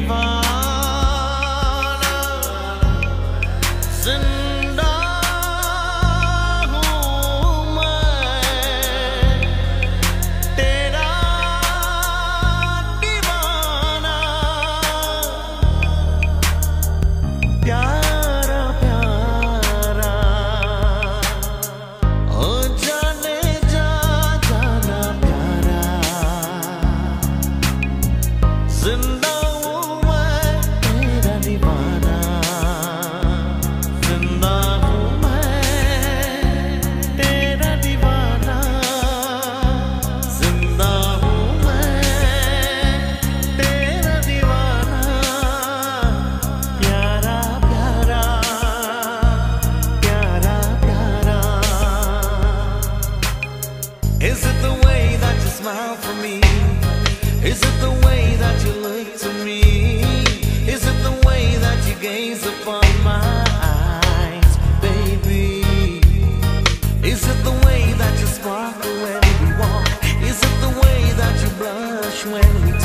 divine. Smile for me? Is it the way that you look to me? Is it the way that you gaze upon my eyes, baby? Is it the way that you sparkle when we walk? Is it the way that you blush when we